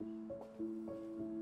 うん。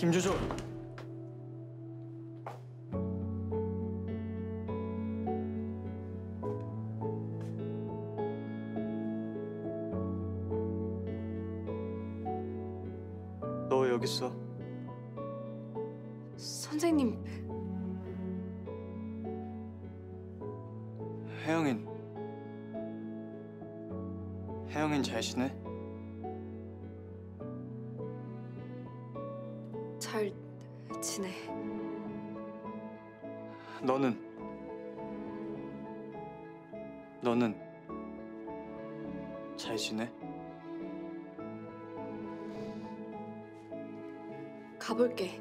김조조. 너왜 여기 있어? 선생님 혜영인. 혜영인 잘 지내? 잘 지내. 너는? 너는 잘 지내? 가볼게.